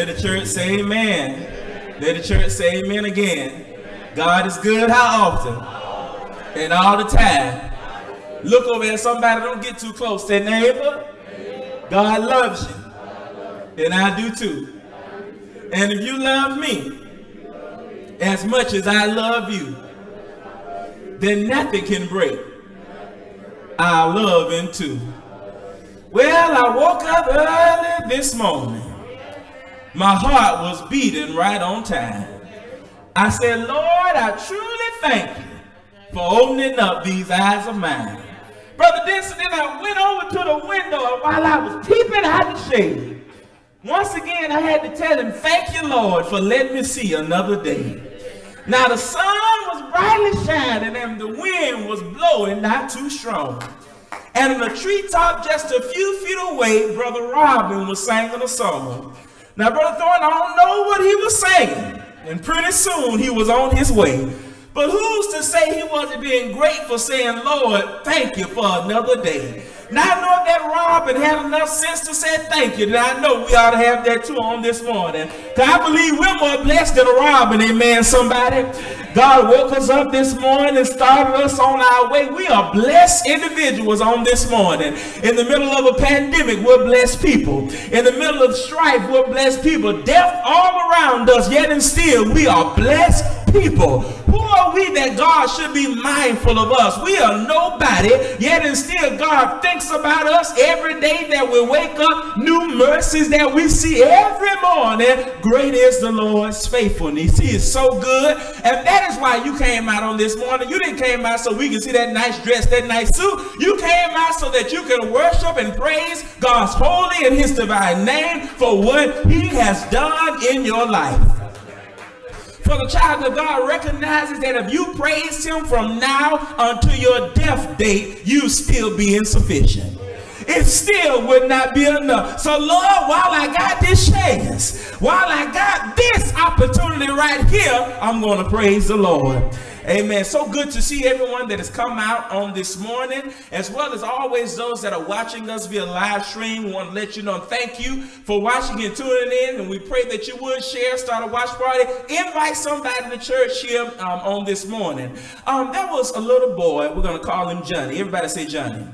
Let the church say amen. Let the church say amen again. God is good how often? And all the time. Look over at somebody, don't get too close. Say, neighbor, God loves you. And I do too. And if you love me as much as I love you, then nothing can break our love in two. Well, I woke up early this morning. My heart was beating right on time. I said, Lord, I truly thank you for opening up these eyes of mine. Brother Denson, then I went over to the window and while I was peeping out the shade. Once again, I had to tell him, thank you, Lord, for letting me see another day. Now the sun was brightly shining and the wind was blowing not too strong. And in a treetop just a few feet away, Brother Robin was singing a song. Now, Brother Thorne, I don't know what he was saying. And pretty soon he was on his way. But who's to say he wasn't being grateful, saying, Lord, thank you for another day. Now I know that Robin had enough sense to say thank you. And I know we ought to have that too on this morning. Because I believe we're more blessed than a Robin, amen, somebody. God woke us up this morning and started us on our way. We are blessed individuals on this morning. In the middle of a pandemic, we're blessed people. In the middle of strife, we're blessed people. Death all around us, yet and still, we are blessed people. Who are we that God should be mindful of us? We are nobody, yet and still God thinks about us every day that we wake up, new mercies that we see every morning. Great is the Lord's faithfulness. He is so good. And that is why you came out on this morning. You didn't came out so we can see that nice dress, that nice suit. You came out so that you can worship and praise God's holy and his divine name for what he has done in your life. For the child of God recognizes that if you praise him from now until your death date, you still be insufficient. It still would not be enough. So, Lord, while I got this chance, while I got this opportunity right here, I'm going to praise the Lord. Amen. So good to see everyone that has come out on this morning, as well as always those that are watching us via live stream. We want to let you know thank you for watching and tuning in. And we pray that you would share, start a watch party, invite somebody to church here um, on this morning. Um, that was a little boy. We're going to call him Johnny. Everybody say Johnny.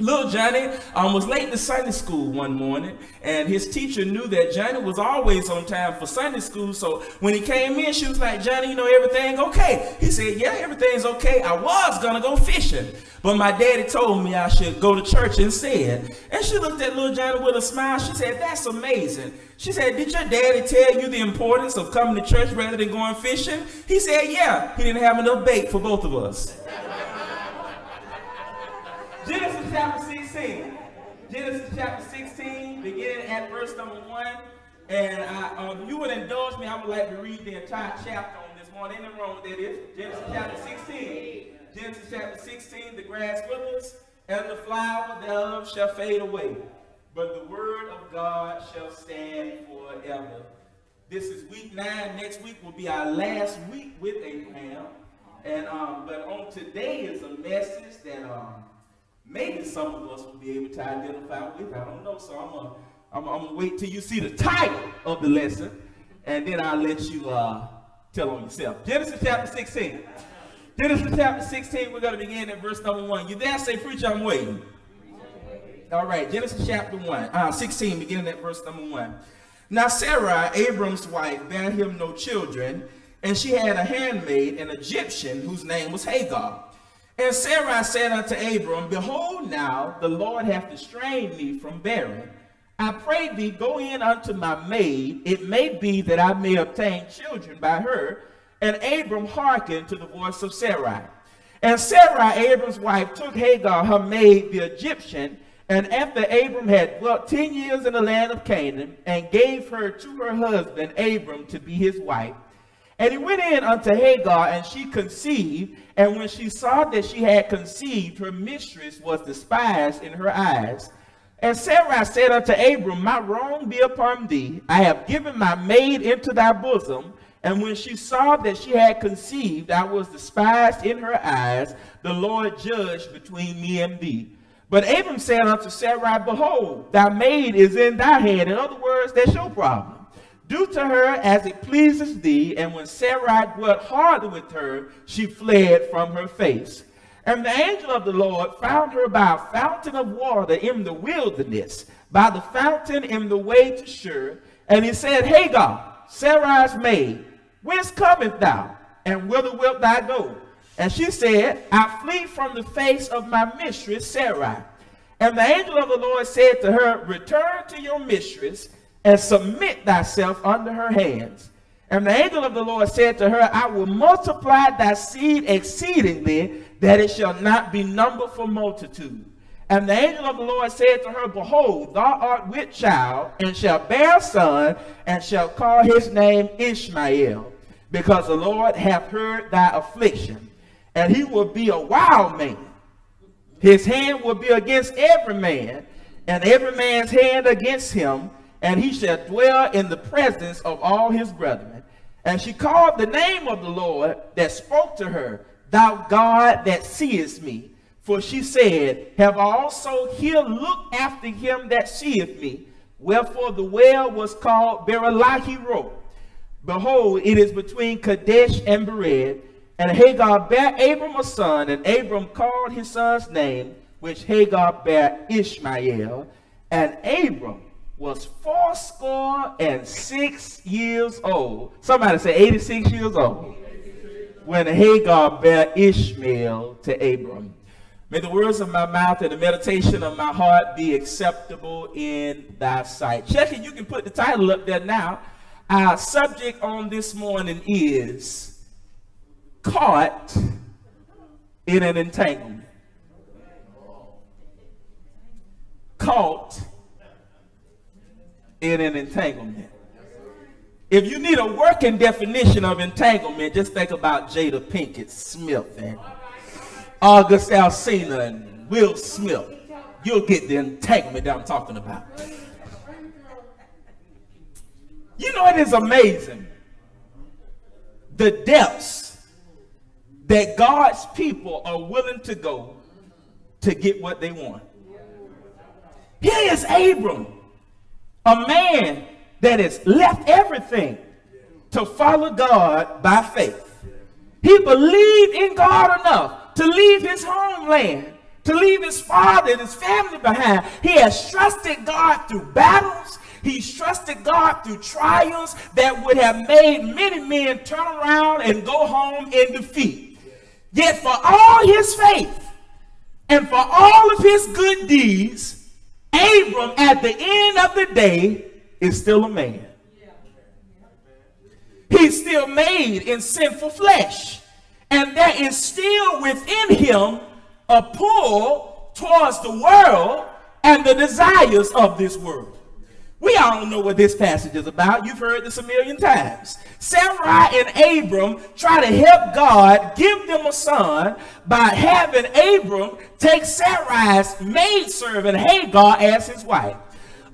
Little Johnny um, was late to Sunday school one morning, and his teacher knew that Johnny was always on time for Sunday school. So when he came in, she was like, Johnny, you know everything okay? He said, Yeah, everything's okay. I was gonna go fishing, but my daddy told me I should go to church instead. And she looked at little Johnny with a smile. She said, That's amazing. She said, Did your daddy tell you the importance of coming to church rather than going fishing? He said, Yeah, he didn't have enough bait for both of us. Chapter 16. Genesis chapter 16, beginning at verse number 1. And I, um, if you would indulge me, I would like to read the entire chapter on this morning. Ain't nothing wrong with that is. Genesis chapter 16. Genesis chapter 16, the grass withers, and the flower thereof shall fade away. But the word of God shall stand forever. This is week nine. Next week will be our last week with Abraham. And um, but on today is a message that um, maybe some of us will be able to identify with. I don't know. So I'm gonna, I'm, gonna wait till you see the title of the lesson, and then I'll let you uh, tell on yourself. Genesis chapter 16. Genesis chapter 16. We're gonna begin at verse number one. You there? Say, preach. I'm waiting. All right. Genesis chapter one, uh, 16, beginning at verse number one. Now Sarah, Abram's wife, bare him no children, and she had a handmaid, an Egyptian, whose name was Hagar. And Sarai said unto Abram, Behold, now the Lord hath restrained me from bearing. I pray thee, go in unto my maid. It may be that I may obtain children by her. And Abram hearkened to the voice of Sarai. And Sarai, Abram's wife, took Hagar, her maid, the Egyptian, and after Abram had dwelt ten years in the land of Canaan, and gave her to her husband Abram to be his wife. And he went in unto Hagar, and she conceived. And when she saw that she had conceived, her mistress was despised in her eyes. And Sarai said unto Abram, My wrong be upon thee. I have given my maid into thy bosom. And when she saw that she had conceived, I was despised in her eyes. The Lord judged between me and thee. But Abram said unto Sarai, Behold, thy maid is in thy hand. In other words, that's your problem. Do to her as it pleases thee. And when Sarai dwelt hardly with her, she fled from her face. And the angel of the Lord found her by a fountain of water in the wilderness, by the fountain in the way to Shur. And he said, Hagar, Sarai's maid, whence cometh thou? And whither wilt thou go? And she said, I flee from the face of my mistress Sarai. And the angel of the Lord said to her, Return to your mistress and submit thyself under her hands. And the angel of the Lord said to her, I will multiply thy seed exceedingly, that it shall not be numbered for multitude. And the angel of the Lord said to her, Behold, thou art with child, and shall bear a son, and shall call his name Ishmael, because the Lord hath heard thy affliction and he will be a wild man. His hand will be against every man, and every man's hand against him, and he shall dwell in the presence of all his brethren. And she called the name of the Lord that spoke to her, Thou God that seest me. For she said, Have also here looked after him that seeth me. Wherefore the well was called Beer-lahai-roi. Behold, it is between Kadesh and Bered. And Hagar bare Abram a son, and Abram called his son's name, which Hagar bare Ishmael. And Abram was fourscore and six years old. Somebody say 86 years old. When Hagar bare Ishmael to Abram. May the words of my mouth and the meditation of my heart be acceptable in thy sight. Check it, you can put the title up there now. Our subject on this morning is caught in an entanglement. Caught in an entanglement. If you need a working definition of entanglement, just think about Jada Pinkett Smith and August Alsina and Will Smith. You'll get the entanglement that I'm talking about. You know, it is amazing the depths that God's people are willing to go to get what they want. Here is Abram, a man that has left everything to follow God by faith. He believed in God enough to leave his homeland, to leave his father and his family behind. He has trusted God through battles. He's trusted God through trials that would have made many men turn around and go home in defeat. Yet for all his faith and for all of his good deeds, Abram at the end of the day is still a man. He's still made in sinful flesh. And there is still within him a pull towards the world and the desires of this world. We all know what this passage is about. You've heard this a million times. Sarai and Abram try to help God give them a son by having Abram take Sarai's maidservant Hagar as his wife.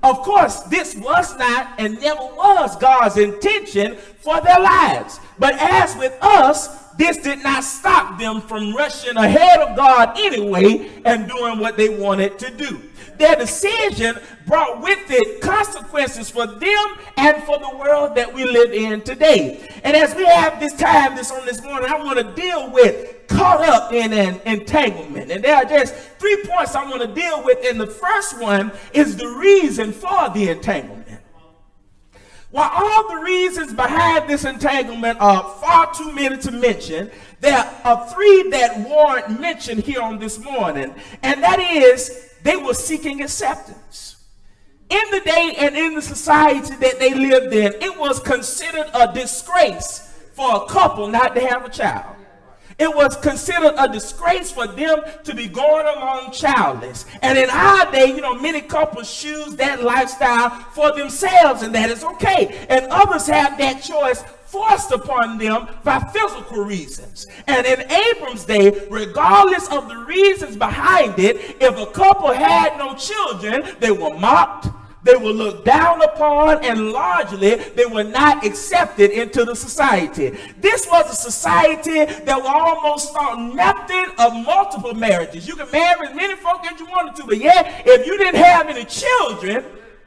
Of course, this was not and never was God's intention for their lives. But as with us, this did not stop them from rushing ahead of God anyway and doing what they wanted to do their decision brought with it consequences for them and for the world that we live in today. And as we have this time this on this morning, I want to deal with caught up in an entanglement. And there are just three points I want to deal with. And the first one is the reason for the entanglement. While all the reasons behind this entanglement are far too many to mention, there are three that warrant mention here on this morning. And that is they were seeking acceptance. In the day and in the society that they lived in, it was considered a disgrace for a couple not to have a child. It was considered a disgrace for them to be going along childless. And in our day, you know, many couples choose that lifestyle for themselves, and that is okay. And others have that choice forced upon them by physical reasons. And in Abram's day, regardless of the reasons behind it, if a couple had no children, they were mocked, they were looked down upon, and largely they were not accepted into the society. This was a society that almost thought nothing of multiple marriages. You could marry as many folk as you wanted to, but yet, if you didn't have any children,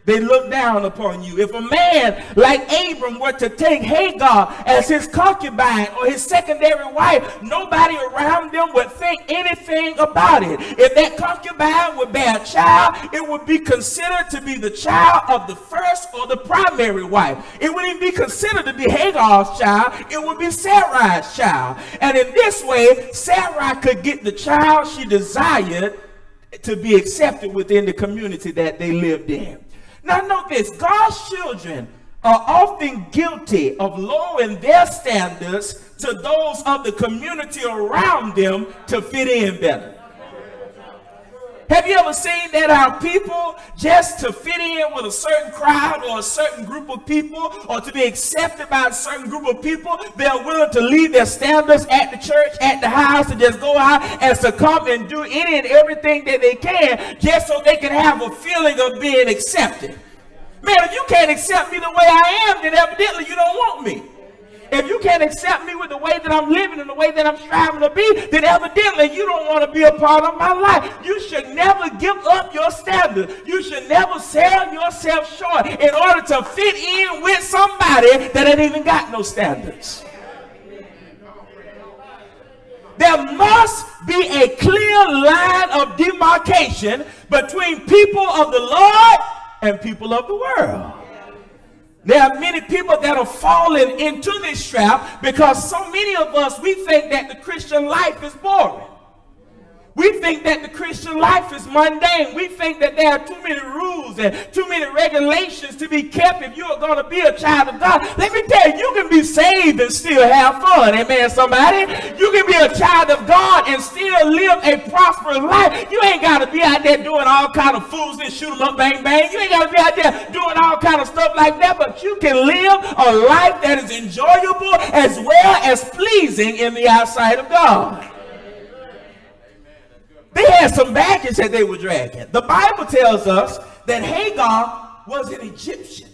they look down upon you. If a man like Abram were to take Hagar as his concubine or his secondary wife, nobody around them would think anything about it. If that concubine would bear a child, it would be considered to be the child of the first or the primary wife. It wouldn't be considered to be Hagar's child, it would be Sarai's child. And in this way, Sarai could get the child she desired to be accepted within the community that they lived in. Now, note this God's children are often guilty of lowering their standards to those of the community around them to fit in better. Have you ever seen that our people, just to fit in with a certain crowd or a certain group of people, or to be accepted by a certain group of people, they're willing to leave their standards at the church, at the house, and just go out and succumb and do any and everything that they can just so they can have a feeling of being accepted. Man, if you can't accept me the way I am, then evidently you don't want me. If you can't accept me with the way that I'm living and the way that I'm striving to be, then evidently you don't want to be a part of my life. You should never give up your standard. You should never sell yourself short in order to fit in with somebody that ain't even got no standards. There must be a clear line of demarcation between people of the Lord and people of the world. There are many people that are falling into this trap because so many of us, we think that the Christian life is boring. We think that the Christian life is mundane. We think that there are too many rules and too many regulations to be kept if you are going to be a child of God. Let me tell you, you can be saved and still have fun. Amen, somebody. You can be a child of God and still live a prosperous life. You ain't got to be out there doing all kind of fools and shoot them up, bang, bang. You ain't got to be out there doing all kind of stuff like that, but you can live a life that is enjoyable as well as pleasing in the eyesight of God. They had some baggage that they were dragging. The Bible tells us that Hagar was an Egyptian.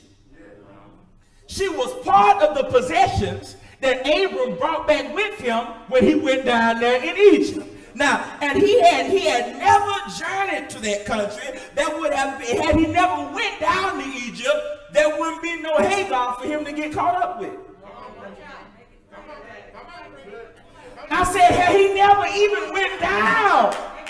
She was part of the possessions that Abram brought back with him when he went down there in Egypt. Now, and he had he had never journeyed to that country. That would have been had he never went down to Egypt, there wouldn't be no Hagar for him to get caught up with. I said, had he never even went down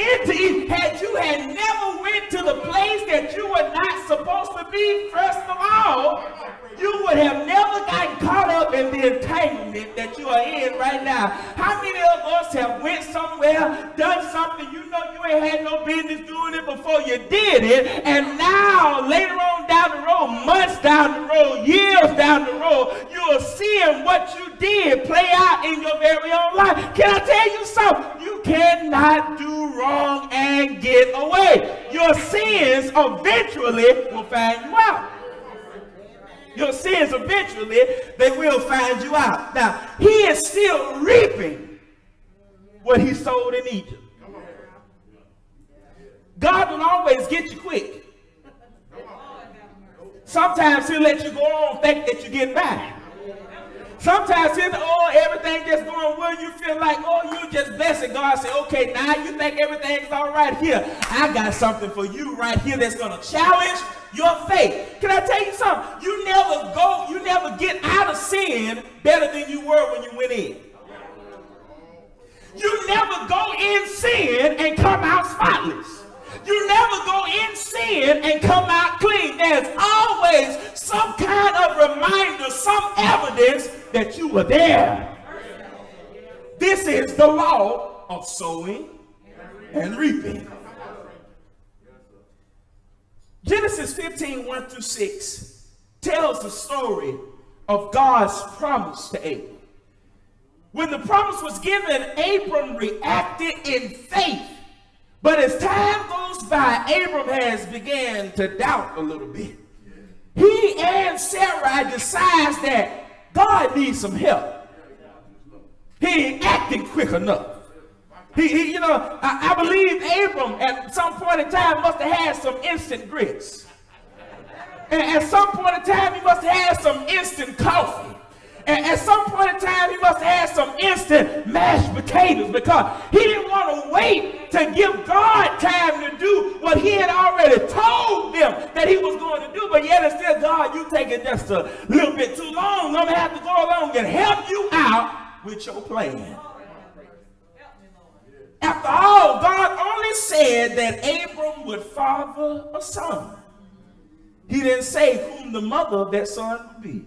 into had you had never went to the place that you were not supposed to be, first of all, you would have never gotten caught up in the entanglement that you are in right now. How many of us have went somewhere, done something you know you ain't had no business doing it before you did it, and now later on down the road, months down the road, years down the road, you are seeing what you did play out in your very own life. Can I tell you something? You cannot do wrong and get away. Your sins eventually will find you out your sins eventually, they will find you out. Now, he is still reaping what he sowed in Egypt. God will always get you quick. Sometimes he'll let you go on think that you're getting by. Sometimes he'll, oh, everything just going well. You feel like, oh, you just blessed. God say, okay, now you think everything's all right here. I got something for you right here that's going to challenge your faith. Can I tell you something? You never go, you never get out of sin better than you were when you went in. You never go in sin and come out spotless. You never go in sin and come out clean. There's always some kind of reminder, some evidence that you were there. This is the law of sowing and reaping. Genesis 15, 1 through 6 tells the story of God's promise to Abram. When the promise was given, Abram reacted in faith. But as time goes by, Abram has began to doubt a little bit. He and Sarai decides that God needs some help. He ain't acting quick enough. He, he you know, I, I, believe Abram at some point in time must have had some instant grits. And at some point in time, he must have had some instant coffee. And at some point in time, he must have had some instant mashed potatoes because he didn't want to wait to give God time to do what he had already told them that he was going to do. But yet still, God, you taking just a little bit too long. I'm going to have to go along and help you out with your plan. After all, God only said that Abram would father a son. He didn't say whom the mother of that son would be.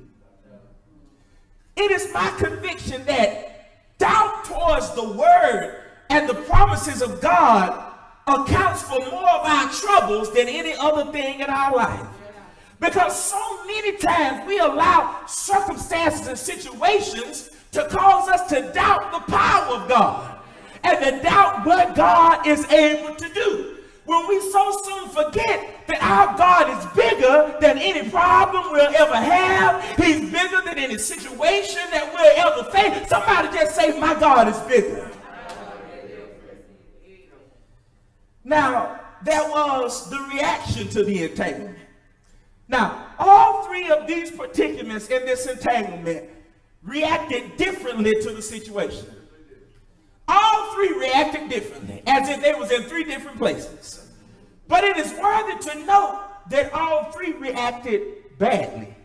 It is my conviction that doubt towards the word and the promises of God accounts for more of our troubles than any other thing in our life. Because so many times we allow circumstances and situations to cause us to doubt the power of God and to doubt what God is able to do when we so soon forget that our God is bigger than any problem we'll ever have. He's bigger than any situation that we'll ever face. Somebody just say, my God is bigger. Now, that was the reaction to the entanglement. Now, all three of these participants in this entanglement reacted differently to the situation. All three reacted differently, as if they was in three different places. But it is worthy to note that all three reacted badly.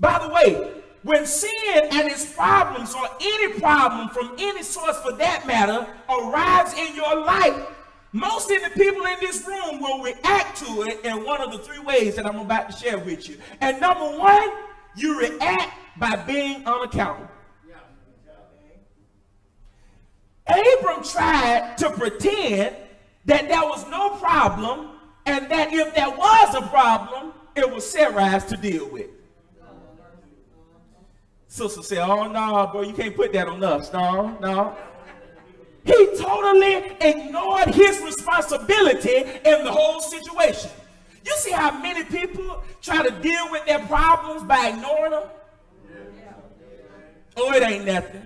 By the way, when sin and its problems or any problem from any source for that matter arrives in your life, most of the people in this room will react to it in one of the three ways that I'm about to share with you. And number one, you react by being unaccountable. Abram tried to pretend that there was no problem and that if there was a problem, it was Sarai's to deal with. Sister said, oh no, bro, you can't put that on us. No, no. He totally ignored his responsibility in the whole situation. You see how many people try to deal with their problems by ignoring them? Oh, it ain't nothing.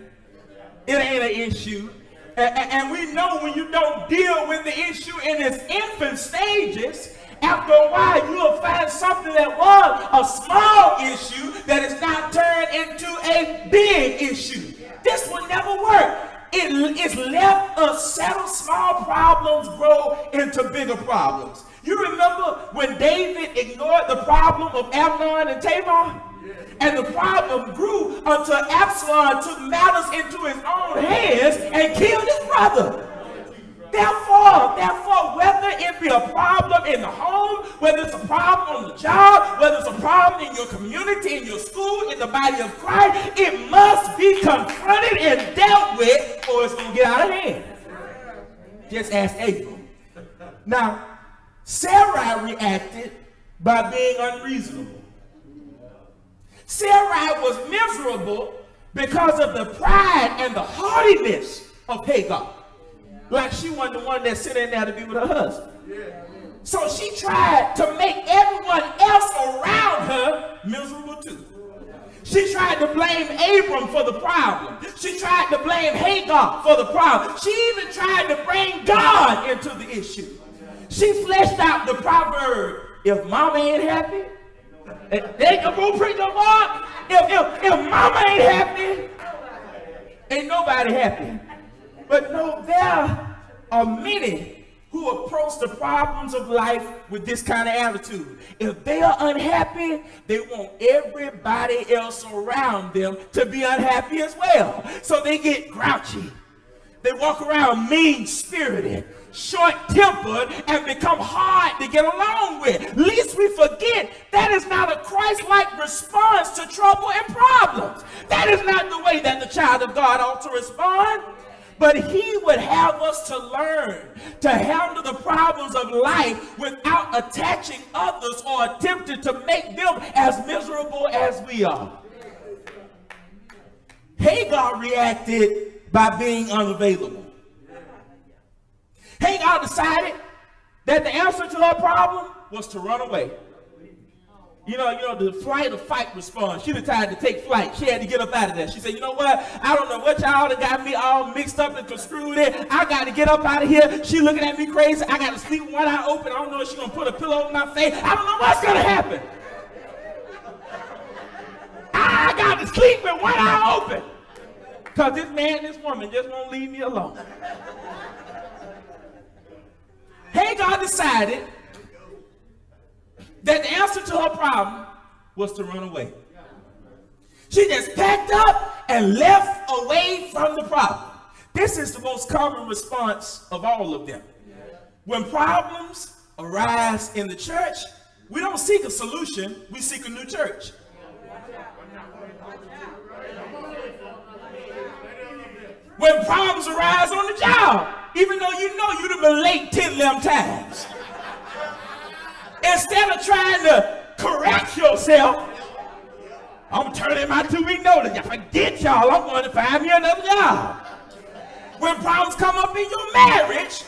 It ain't an issue. And we know when you don't deal with the issue in its infant stages, after a while you'll find something that was a small issue that is now turned into a big issue. This will never work. It, It is left us settle small problems grow into bigger problems. You remember when David ignored the problem of Amnon and Tamar? And the problem grew until Absalom took matters into his own hands and killed his brother. Therefore, therefore, whether it be a problem in the home, whether it's a problem on the job, whether it's a problem in your community, in your school, in the body of Christ, it must be confronted and dealt with or it's going to get out of hand. Just ask Abram. Now, Sarah reacted by being unreasonable. Sarai was miserable because of the pride and the haughtiness of Hagar. Like she wasn't the one that sitting in there to be with her husband. So she tried to make everyone else around her miserable too. She tried to blame Abram for the problem. She tried to blame Hagar for the problem. She even tried to bring God into the issue. She fleshed out the proverb, if mama ain't happy, they can go preach the Lord. If, if, if mama ain't happy, ain't nobody happy. But no, there are many who approach the problems of life with this kind of attitude. If they are unhappy, they want everybody else around them to be unhappy as well. So they get grouchy. They walk around mean spirited short tempered and become hard to get along with. Least we forget that is not a Christ like response to trouble and problems. That is not the way that the child of God ought to respond. But he would have us to learn to handle the problems of life without attaching others or attempting to make them as miserable as we are. Hagar reacted by being unavailable. Hagar decided that the answer to her problem was to run away. You know, you know, the flight or fight response. She decided to take flight. She had to get up out of there. She said, you know what? I don't know what y'all have got me all mixed up and construed in. I got to get up out of here. She looking at me crazy. I got to sleep with one eye open. I don't know if she's going to put a pillow on my face. I don't know what's going to happen. I got to sleep with one eye open. Because this man, and this woman just won't leave me alone. Hagar decided that the answer to her problem was to run away. She just packed up and left away from the problem. This is the most common response of all of them. When problems arise in the church, we don't seek a solution, we seek a new church. When problems arise on the job, even though you know you'd have been late 10 of them times. Instead of trying to correct yourself, I'm turning my two-week notice. Forget y'all, I'm going to find me another job. When problems come up in your marriage,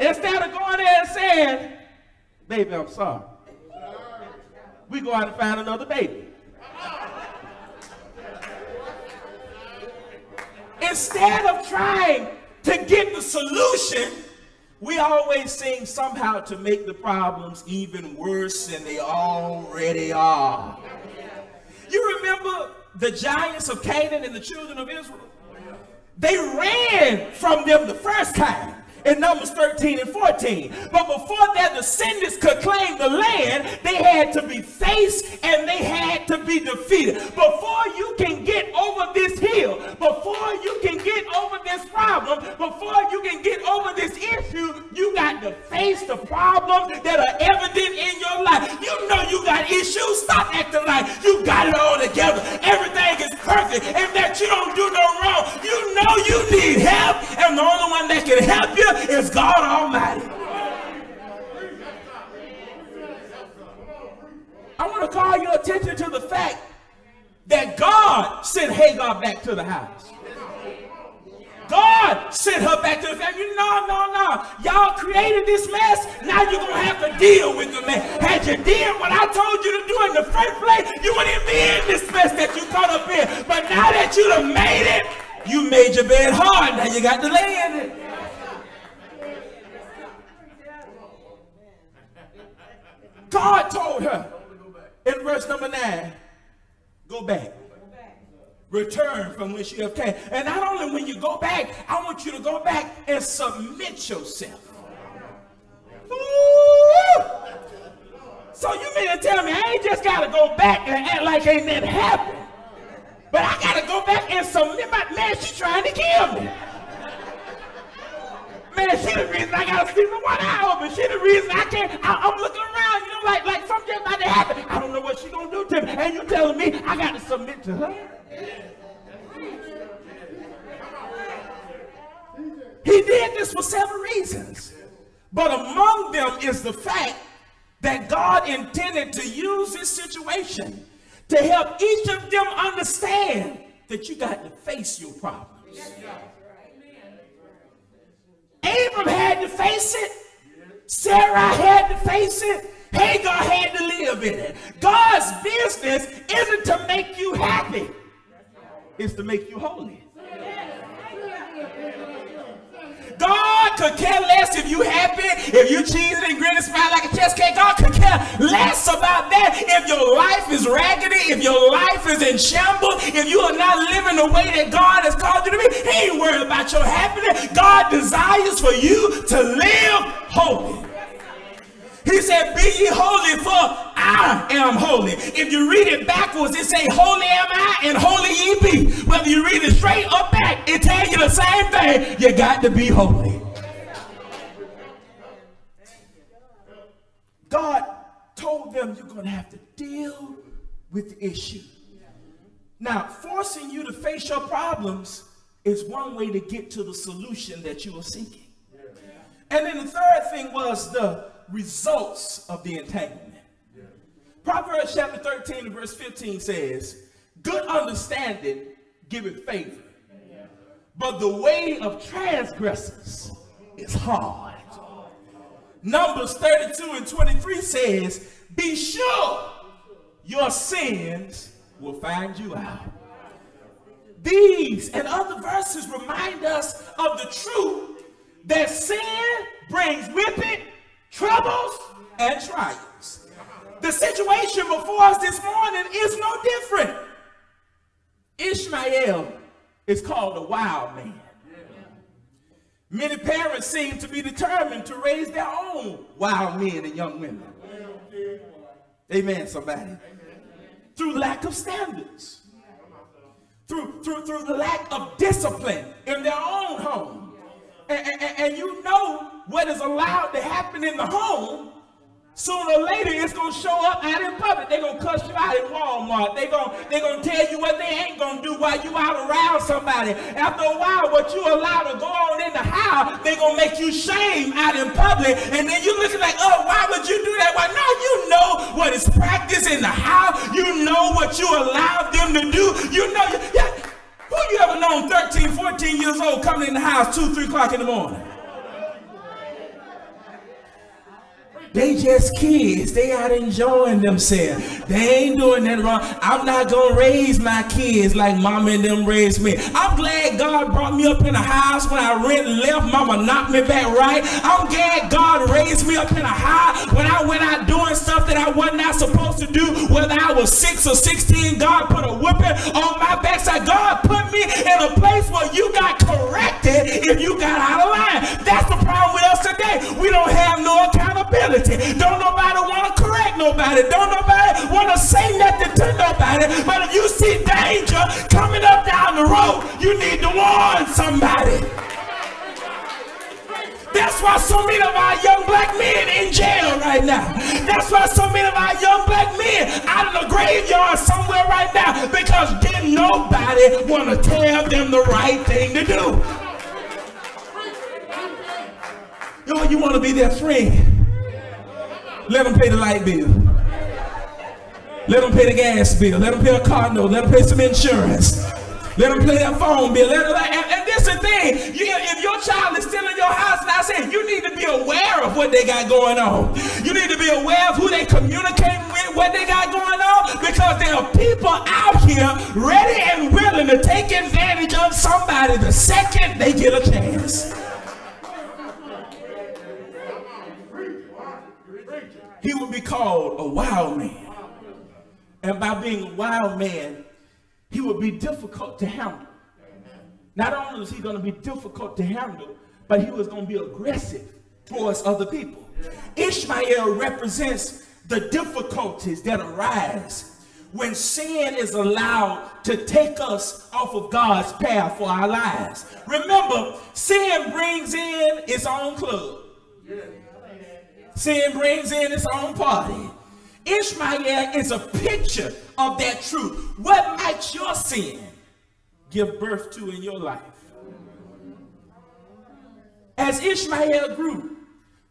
instead of going there and saying, baby, I'm sorry, we go out and find another baby. Instead of trying to get the solution, we always seem somehow to make the problems even worse than they already are. You remember the giants of Canaan and the children of Israel? They ran from them the first time in Numbers 13 and 14. But before their descendants could claim the land, they had to be faced and they had to be defeated. Before you can get over this hill, before you can get over this problem, before you can get over this issue, you got to face the problems that are evident in your life. You know you got issues. Stop acting like you got it all together. Everything is perfect and that you don't do no wrong. You know you need help and the only one that can help you God Almighty. I want to call your attention to the fact that God sent Hagar back to the house. God sent her back to the family. No, no, no. Y'all created this mess. Now you're going to have to deal with the mess. Had you did what I told you to do in the first place, you wouldn't be in this mess that you caught up in. But now that you have made it, you made your bed hard. Now you got to lay in it. God told her in verse number nine, go back. Return from which you have came. And not only when you go back, I want you to go back and submit yourself. Ooh. So you mean to tell me I ain't just got to go back and act like ain't nothing happened. But I got to go back and submit my, man, she trying to kill me. Man, she the reason I gotta sleep with one eye open. She the reason I can't. I, am looking around, you know, like like something about to happen. I don't know what she gonna do to me. And you telling me I got to submit to her? He did this for several reasons. But among them is the fact that God intended to use this situation to help each of them understand that you got to face your problems. Abram had to face it. Sarah had to face it. Hagar had to live in it. God's business isn't to make you happy. It's to make you holy. God could care less if you happy, if you cheesing and grinning, smile like a chest cake. God could care less about that if your life is raggedy, if your life is in shambles, if you are not living the way that God has called you to be. He ain't worried about your happiness. God desires for you to live holy. He said, Be ye holy, for I am holy. If you read it backwards, it say, Holy am I and holy ye be. Whether you read it straight or back, it tells you the same thing. You got to be holy. God told them you're going to have to deal with the issue. Now, forcing you to face your problems is one way to get to the solution that you are seeking. And then the third thing was the results of the entanglement. Proverbs chapter 13 and verse 15 says, Good understanding giveth favor, but the way of transgressors is hard. Numbers 32 and 23 says, Be sure your sins will find you out. These and other verses remind us of the truth that sin brings with it troubles and trials. The situation before us this morning is no different. Ishmael is called a wild man. Many parents seem to be determined to raise their own wild men and young women. Amen, somebody. Through lack of standards. Through, through, through the lack of discipline in their own home. And, and, you know what is allowed to happen in the home Sooner or later, it's gonna show up out in public. They're gonna cuss you out in Walmart. They're gonna, they gonna tell you what they ain't gonna do while you out around somebody. After a while, what you allow to go on in the house, they're gonna make you shame out in public. And then you looking like, oh, why would you do that? Why? No, you know what is practiced in the house. You know what you allow them to do. You know, yeah. Who you ever known 13, 14 years old coming in the house 2, 3 o'clock in the morning? They just kids. They out enjoying themselves. They ain't doing that wrong. I'm not gonna raise my kids like mama and them raised me. I'm glad God brought me up in a house when I went left. Mama knocked me back right. I'm glad God raised me up in a house when I went out doing stuff that I was not supposed to do. Whether I was six or sixteen, God put a whipping on my backside. God put me in a place where you got corrected if you got out Don't nobody want to correct nobody. Don't nobody want to say nothing to nobody. But if you see danger coming up down the road, you need to warn somebody. That's why so many of our young black men in jail right now. That's why so many of our young black men out in the graveyard somewhere right now because didn't nobody want to tell them the right thing to do. Yo, you want to be their friend. Let them pay the light bill. Let them pay the gas bill. Let them pay a car note. Let them pay some insurance. Let them pay their phone bill. Let them, and, and this is the thing. You, if your child is still in your house, and I say you need to be aware of what they got going on. You need to be aware of who they communicate with, what they got going on, because there are people out here ready and willing to take advantage of somebody the second they get a chance. He would be called a wild man. And by being a wild man, he would be difficult to handle. Not only was he going to be difficult to handle, but he was going to be aggressive towards other people. Ishmael represents the difficulties that arise when sin is allowed to take us off of God's path for our lives. Remember, sin brings in its own club. Sin brings in its own party. Ishmael is a picture of that truth. What might your sin give birth to in your life? As Ishmael grew,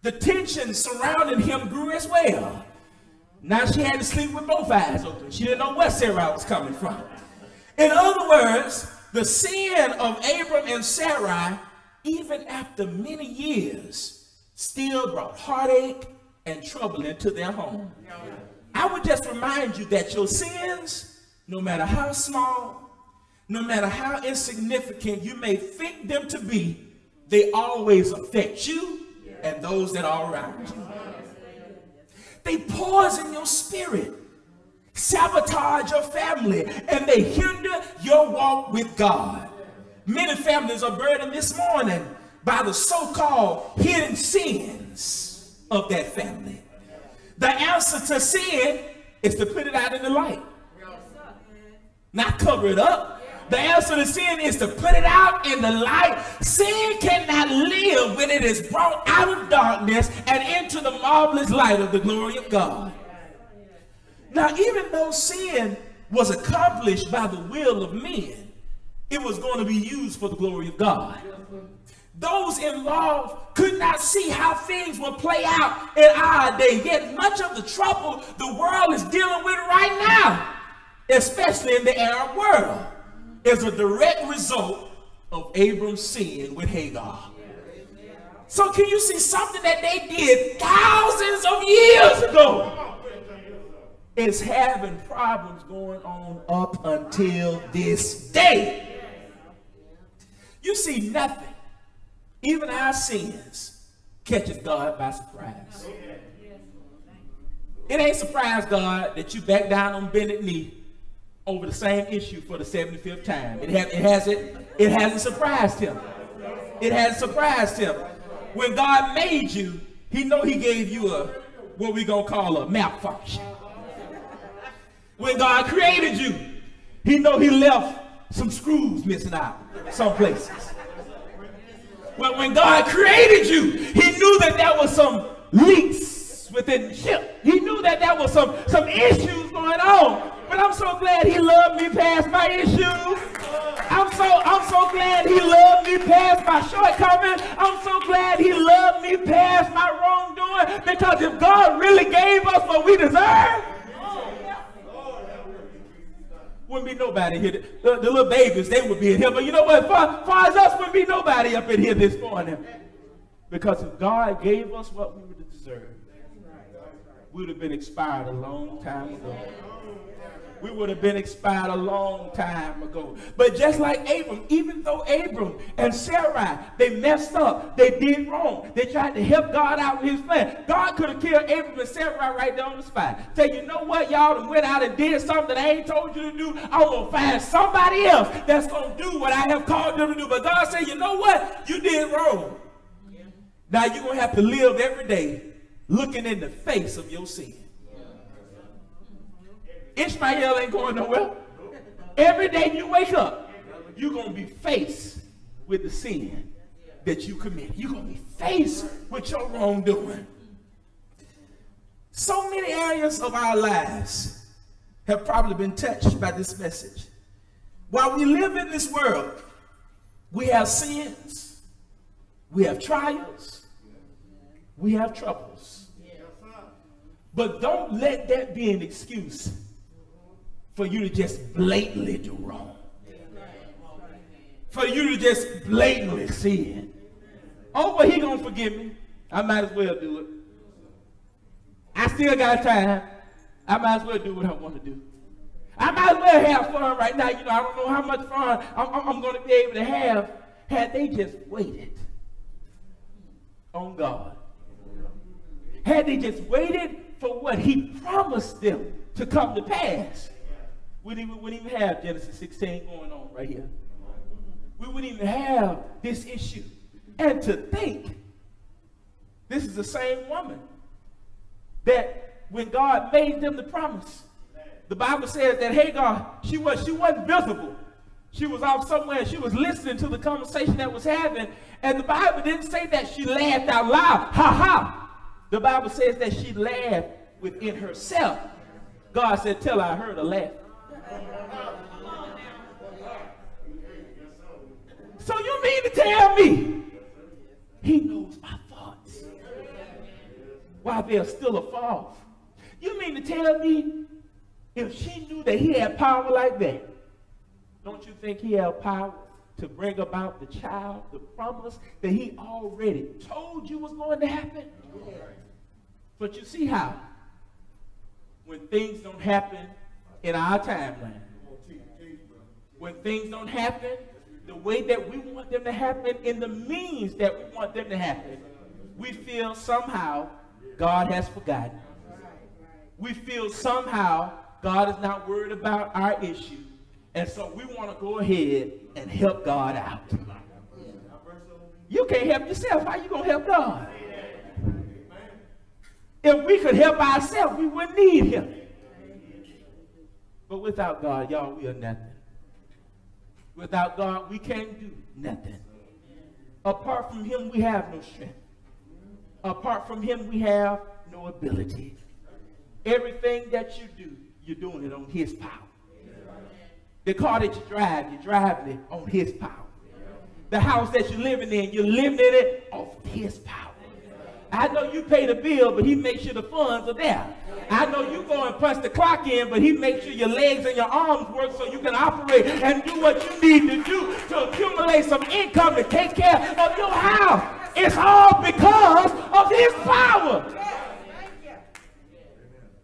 the tension surrounding him grew as well. Now she had to sleep with both eyes open. She didn't know where Sarah was coming from. In other words, the sin of Abram and Sarai, even after many years, still brought heartache and trouble into their home. I would just remind you that your sins, no matter how small, no matter how insignificant you may think them to be, they always affect you and those that are around you. They poison your spirit, sabotage your family, and they hinder your walk with God. Many families are burdened this morning by the so-called hidden sins of that family. The answer to sin is to put it out in the light. Not cover it up. The answer to sin is to put it out in the light. Sin cannot live when it is brought out of darkness and into the marvelous light of the glory of God. Now, even though sin was accomplished by the will of men, it was going to be used for the glory of God those involved could not see how things would play out in our day. Yet much of the trouble the world is dealing with right now, especially in the Arab world, is a direct result of Abram's sin with Hagar. So can you see something that they did thousands of years ago is having problems going on up until this day? You see nothing even our sins catches God by surprise. It ain't surprise God that you back down on bended knee over the same issue for the 75th time. It, has, it hasn't, it hasn't surprised him. It hasn't surprised him. When God made you, he know he gave you a what we gonna call a malfunction. When God created you, he know he left some screws missing out some places. When, when God created you, he knew that there was some leaks within the ship. He knew that there was some, some issues going on. But I'm so glad he loved me past my issues. I'm so I'm so glad he loved me past my shortcomings. I'm so glad he loved me past my wrongdoing. Because if God really gave us what we deserve, wouldn't be nobody here. The, the, little babies, they would be in here. But you know what? Far, far as us, wouldn't be nobody up in here this morning. Because if God gave us what we would deserve, we would have been expired a long time ago we would have been expired a long time ago. But just like Abram, even though Abram and Sarai, they messed up, they did wrong, they tried to help God out with his plan. God could have killed Abram and Sarai right there on the spot. Say, you know what, y'all went out and did something I ain't told you to do. I'm going to find somebody else that's going to do what I have called them to do. But God said, you know what, you did wrong. Now you're going to have to live every day looking in the face of your sin. Ishmael ain't going nowhere. Every day you wake up, you're going to be faced with the sin that you commit. You're going to be faced with your wrongdoing. So many areas of our lives have probably been touched by this message. While we live in this world, we have sins, we have trials, we have troubles. But don't let that be an excuse for you to just blatantly do wrong. For you to just blatantly sin. Oh, but he gonna forgive me. I might as well do it. I still got time. I might as well do what I want to do. I might as well have fun right now. You know, I don't know how much fun I'm, I'm going to be able to have had they just waited on God. Had they just waited for what he promised them to come to pass we wouldn't even, wouldn't even have Genesis 16 going on right here. We wouldn't even have this issue. And to think, this is the same woman that when God made them the promise, the Bible says that Hagar, she was she wasn't visible. She was off somewhere. She was listening to the conversation that was happening. And the Bible didn't say that she laughed out loud. Ha ha. The Bible says that she laughed within herself. God said, tell her I heard her laugh. So you mean to tell me he knows my thoughts while they're still afar? You mean to tell me if she knew that he had power like that, don't you think he had power to bring about the child, the promise that he already told you was going to happen? But you see how when things don't happen in our timeline, when things don't happen the way that we want them to happen in the means that we want them to happen, we feel somehow God has forgotten. We feel somehow God is not worried about our issue. And so we want to go ahead and help God out. You can't help yourself. How you going to help God? If we could help ourselves, we wouldn't need him. But without God, y'all, we are nothing. Without God, we can't do nothing. Apart from him, we have no strength. Apart from him, we have no ability. Everything that you do, you're doing it on his power. The car that you drive, you're driving it on his power. The house that you're living in, you're living in it off his power. I know you pay the bill, but he makes sure the funds are there. I know you go and punch the clock in, but he makes sure your legs and your arms work so you can operate and do what you need to do to accumulate some income to take care of your house. It's all because of his power.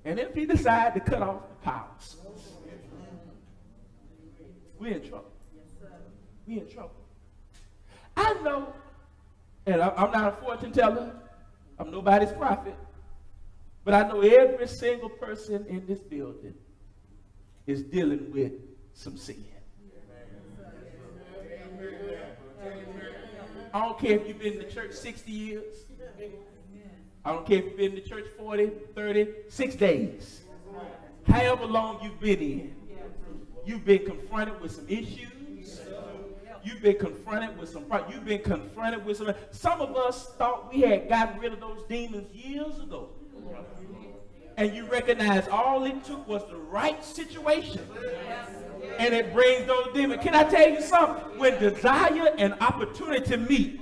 And if he decides to cut off the powers, we're in trouble. We're in trouble. I know, and I'm not a fortune teller, I'm nobody's prophet. But I know every single person in this building is dealing with some sin. I don't care if you've been in the church 60 years. I don't care if you've been in the church 40, 30, six days. However long you've been in, you've been confronted with some issues. You've been confronted with some, you've been confronted with some, some of us thought we had gotten rid of those demons years ago. And you recognize all it took was the right situation and it brings those demons. Can I tell you something? When desire and opportunity meet,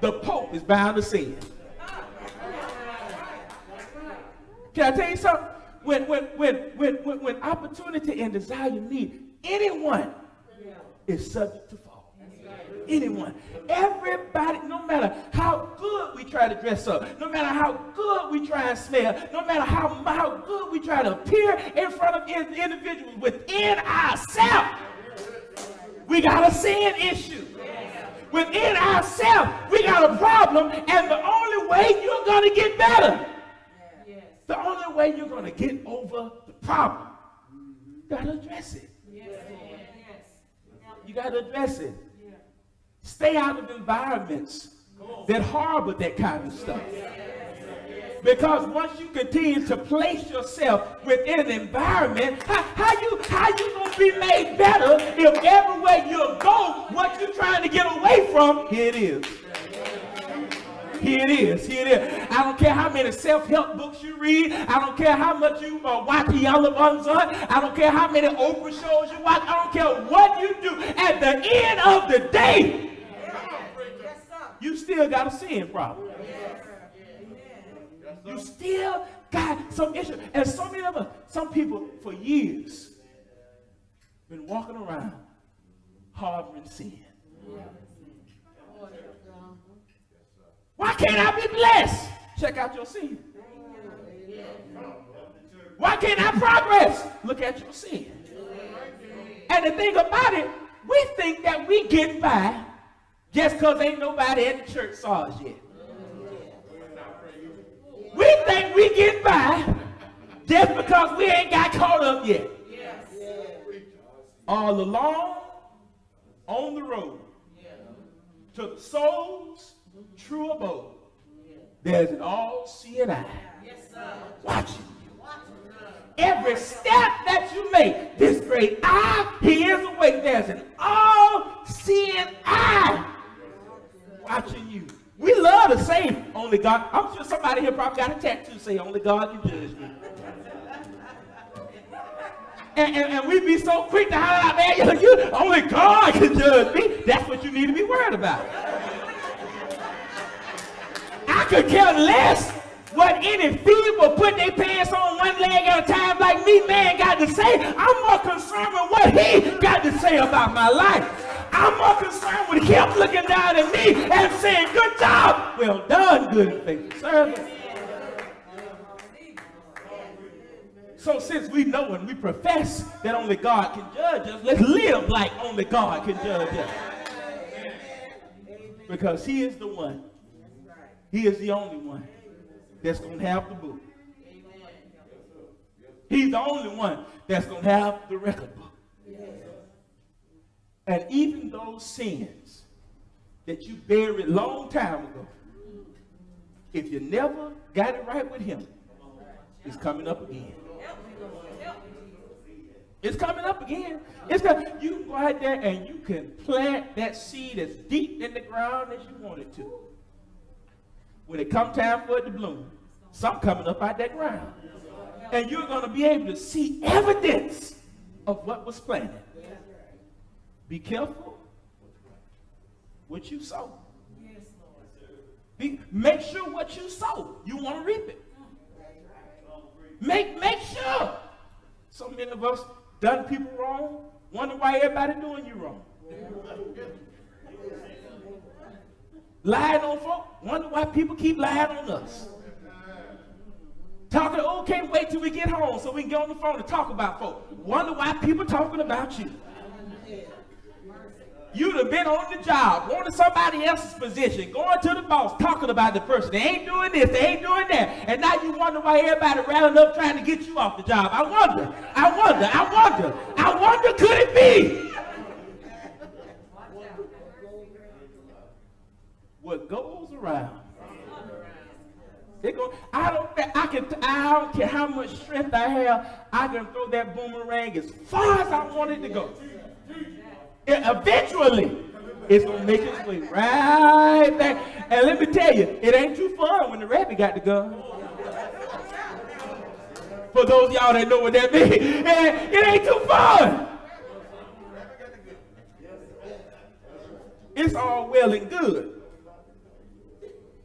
the Pope is bound to sin. Can I tell you something? When, when, when, when, when, opportunity and desire meet, anyone is subject to. Anyone. Everybody, no matter how good we try to dress up, no matter how good we try and smell, no matter how, how good we try to appear in front of individuals within ourselves, we got a sin issue. Within ourselves, we got a problem, and the only way you're going to get better, the only way you're going to get over the problem, you got to address it. You got to address it. Stay out of environments that harbor that kind of stuff. Because once you continue to place yourself within an environment, how, how you how you gonna be made better if everywhere you go, what you're trying to get away from, here it is. Here it is. Here it is. I don't care how many self-help books you read. I don't care how much you uh, watch the Yellow on. I don't care how many Oprah shows you watch. I don't care what you do. At the end of the day, still got a sin problem. You still got some issue. And so many of us, some people for years, been walking around harboring sin. Why can't I be blessed? Check out your sin. Why can't I progress? Look at your sin. And the thing about it, we think that we get by just because ain't nobody at the church saw us yet. We think we get by just because we ain't got caught up yet. All along on the road to the soul's true abode, there's an all-seeing eye watching you. Every step that you make, this great eye, he is awake. There's an all-seeing eye watching you. We love to say only God. I'm sure somebody here probably got a tattoo say only God can judge me. And, and, and we be so quick to holler out there, you, you, only God can judge me. That's what you need to be worried about. I could care less what any feeble put their pants on one leg at a time like me, man, got to say. I'm more concerned with what he got to say about my life. I'm more concerned with him looking down at me and saying, good job. Well done, good and faithful servant. So since we know and we profess that only God can judge us, let's live like only God can judge us. Because he is the one. He is the only one that's going to have the book. He's the only one that's going to have the record book. And even those sins that you buried long time ago, if you never got it right with him, it's coming up again. It's coming up again. It's got, you go out there and you can plant that seed as deep in the ground as you want it to. When it come time for it to bloom, something coming up out that ground. And you're going to be able to see evidence of what was planted. Be careful what you sow. Yes, Lord. Be, make sure what you sow, you want to reap it. Make, make sure. So many of us done people wrong, wonder why everybody doing you wrong. Lying on folk, wonder why people keep lying on us. Talking, oh, can't wait till we get home so we can get on the phone and talk about folk. Wonder why people talking about you. You'd have been on the job, going to somebody else's position, going to the boss, talking about the person. They ain't doing this, they ain't doing that. And now you wonder why everybody rallying up trying to get you off the job. I wonder, I wonder, I wonder, I wonder could it be? What goes around. Go, I don't I can I don't care how much strength I have, I can throw that boomerang as far as I want it to go eventually, it's to make its way right back. And let me tell you, it ain't too fun when the rabbit got the gun. For those y'all that know what that means, it ain't too fun. It's all well and good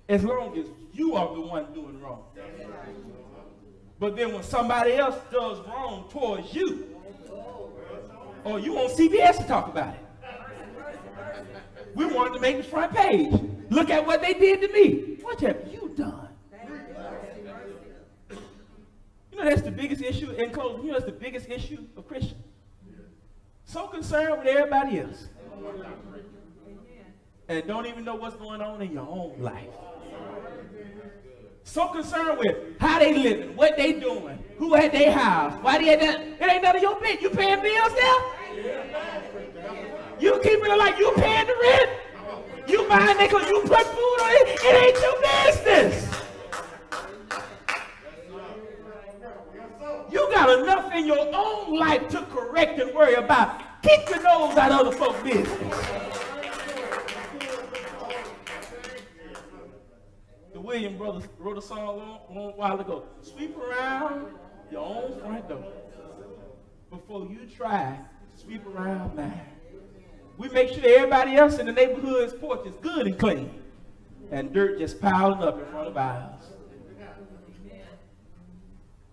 as long as you are the one doing wrong. But then when somebody else does wrong towards you, or you on CBS to talk about it. We wanted to make the front page. Look at what they did to me. What have you done? You know that's the biggest issue in closing. You know that's the biggest issue of Christians. So concerned with everybody else. And don't even know what's going on in your own life. So concerned with how they living, what they doing, who at their house, why they at that. It ain't none of your business. You paying bills there? You keeping it like you paying the rent? You buying it because you put food on it? It ain't your business. You got enough in your own life to correct and worry about. Keep your nose out of other folks' business. Williams brothers wrote a song a long, long while ago. Sweep around your own front door. Before you try, to sweep around mine. We make sure that everybody else in the neighborhood's porch is good and clean. And dirt just piling up in front of ours.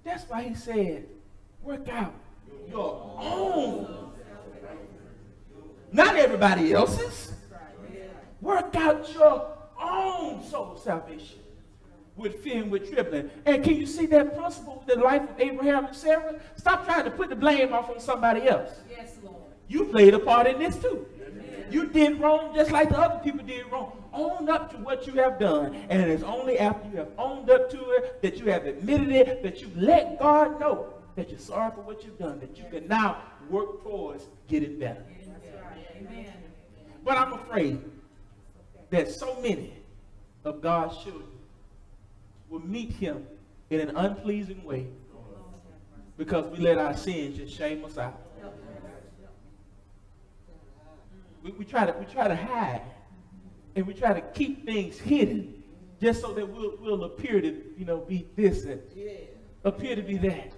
That's why he said, work out your own. Not everybody else's. Work out your own soul salvation with fear and with trembling. And can you see that principle in the life of Abraham and Sarah? Stop trying to put the blame off on somebody else. Yes, Lord. You played a part in this too. Amen. You did wrong just like the other people did wrong. Own up to what you have done. And it is only after you have owned up to it, that you have admitted it, that you let God know that you're sorry for what you've done, that you can now work towards getting better. Amen. But I'm afraid that so many of God's children will meet him in an unpleasing way because we let our sins just shame us out. We, we, try to, we try to hide and we try to keep things hidden just so that we'll, we'll appear to you know, be this and appear to be that.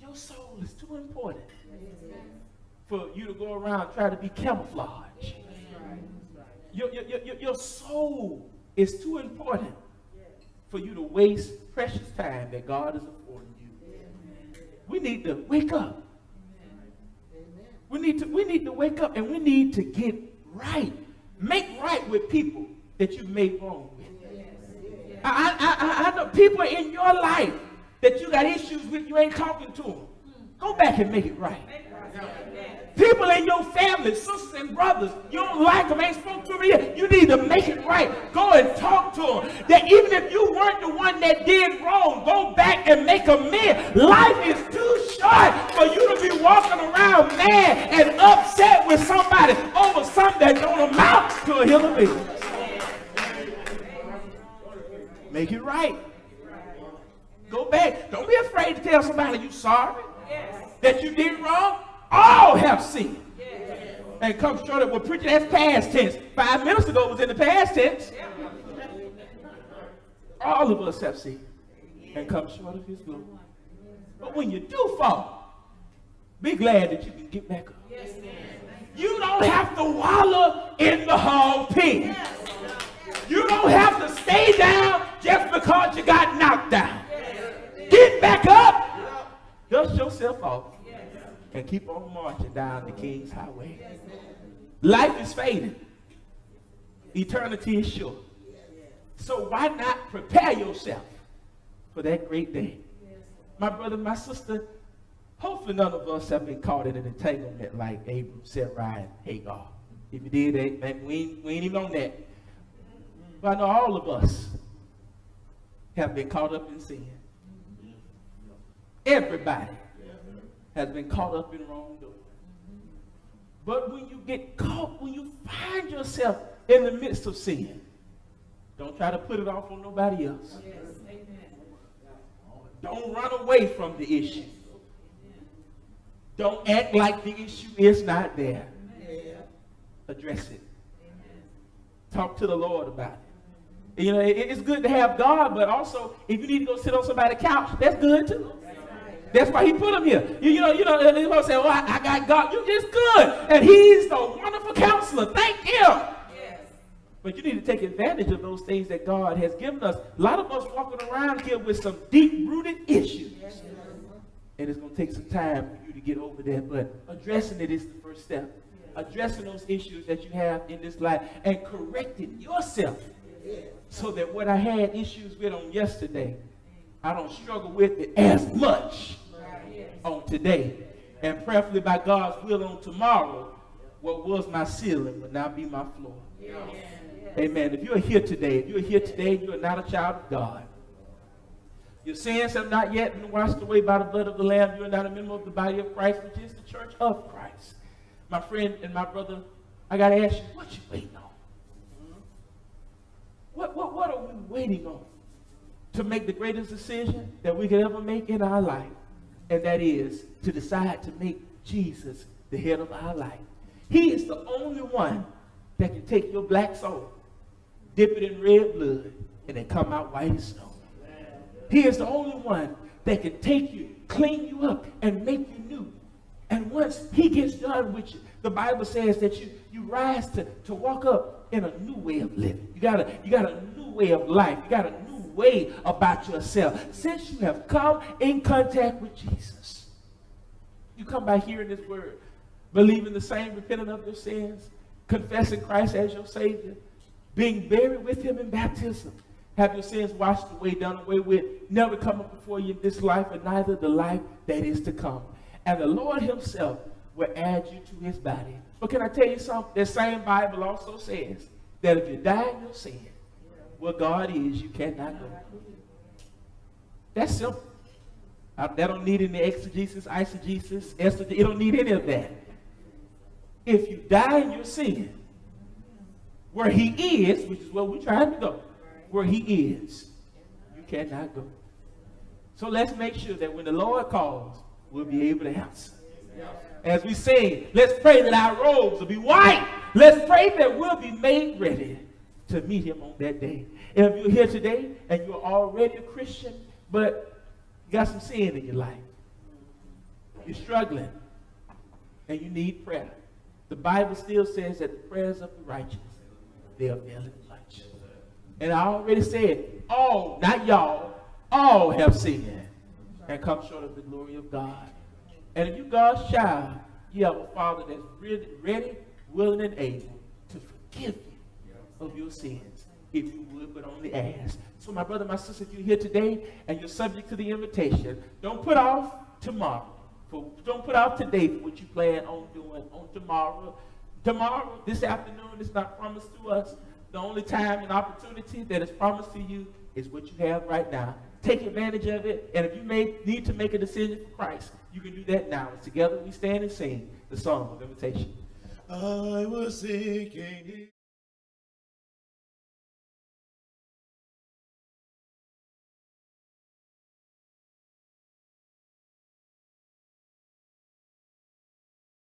Your soul is too important for you to go around try to be camouflage. Your, your, your, your soul is too important for you to waste precious time that God is affording you. We need to wake up. We need to, we need to wake up and we need to get right. Make right with people that you've made wrong with. I, I, I, I know people in your life that you got issues with, you ain't talking to them. Go back and make it right. People in your family, sisters and brothers, you don't like them, ain't spoke to them yet. You need to make it right. Go and talk to them. That even if you weren't the one that did wrong, go back and make amends. Life is too short for you to be walking around mad and upset with somebody over something that don't amount to a hill of beans. Make it right. Go back. Don't be afraid to tell somebody you're sorry. That you did wrong all have sinned. And come short of, well, preaching that's past tense. Five minutes ago was in the past tense. All of us have sinned and come short of his glory. But when you do fall, be glad that you can get back up. You don't have to wallow in the hall pit. You don't have to stay down just because you got knocked down. Get back up. Dust yourself off and keep on marching down the King's Highway. Life is fading. Eternity is short. So why not prepare yourself for that great day? My brother, my sister, hopefully none of us have been caught in an entanglement like Abram, Sarai, and Hagar. If you did, eh, that, we, ain't, we ain't even on that. But I know all of us have been caught up in sin. Everybody has been caught up in wrongdoing. But when you get caught, when you find yourself in the midst of sin, don't try to put it off on nobody else. Yes, don't run away from the issue. Don't act like the issue is not there. Address it. Talk to the Lord about it. You know, it's good to have God, but also if you need to go sit on somebody's couch, that's good too. That's why he put him here. You, you know, you know, you know, say, "Oh, I, I got God." You just good, and He's the wonderful counselor. Thank Him. Yes. But you need to take advantage of those things that God has given us. A lot of us walking around here with some deep-rooted issues, yes. and it's going to take some time for you to get over that. But addressing it is the first step. Addressing those issues that you have in this life and correcting yourself, so that what I had issues with on yesterday, I don't struggle with it as much today. And prayerfully by God's will on tomorrow, what was my ceiling will now be my floor. Yes. Amen. If you're here today, if you're here today, you are not a child of God. Your sins have not yet been washed away by the blood of the Lamb. You are not a member of the body of Christ, which is the church of Christ. My friend and my brother, I got to ask you, what you waiting on? What, what, what are we waiting on to make the greatest decision that we could ever make in our life? And that is to decide to make Jesus the head of our life. He is the only one that can take your black soul, dip it in red blood, and then come out white as snow. He is the only one that can take you, clean you up, and make you new. And once he gets done with you, the Bible says that you, you rise to, to walk up in a new way of living. You got, a, you got a new way of life. You got a way about yourself. Since you have come in contact with Jesus, you come by hearing this word, believing the same, repenting of your sins, confessing Christ as your Savior, being buried with him in baptism, have your sins washed away, done away with, never come up before you in this life, and neither the life that is to come. And the Lord himself will add you to his body. But can I tell you something? The same Bible also says that if you die in your sin, where God is, you cannot go. That's simple. I, that don't need any exegesis, eisegesis, exegesis. It don't need any of that. If you die in your sin, where he is, which is where we're trying to go, where he is, you cannot go. So let's make sure that when the Lord calls, we'll be able to answer. As we say, let's pray that our robes will be white. Let's pray that we'll be made ready to meet him on that day. And if you're here today and you're already a Christian, but you got some sin in your life, you're struggling, and you need prayer. The Bible still says that the prayers of the righteous, they avail much. And I already said, all, not y'all, all have sinned and come short of the glory of God. And if you God's child, you have a Father that's really ready, willing, and able to forgive you of your sins, if you would, but only ask. So, my brother, my sister, if you're here today and you're subject to the invitation, don't put off tomorrow. For, don't put off today for what you plan on doing on tomorrow. Tomorrow, this afternoon, is not promised to us. The only time and opportunity that is promised to you is what you have right now. Take advantage of it. And if you may need to make a decision for Christ, you can do that now. And together we stand and sing the song of invitation. I was seeking